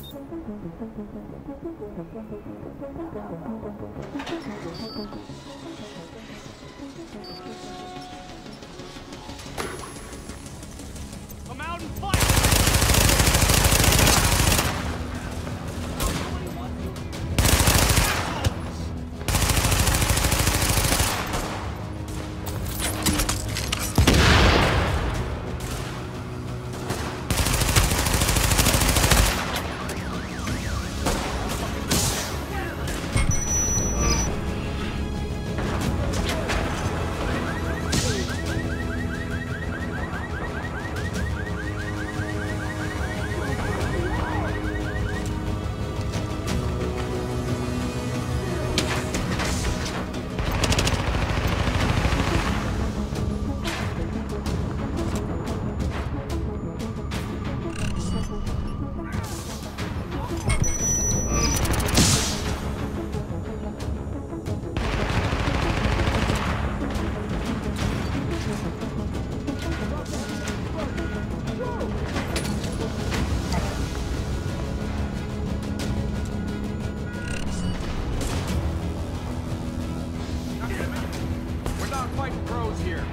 Thank. Fighting pros here.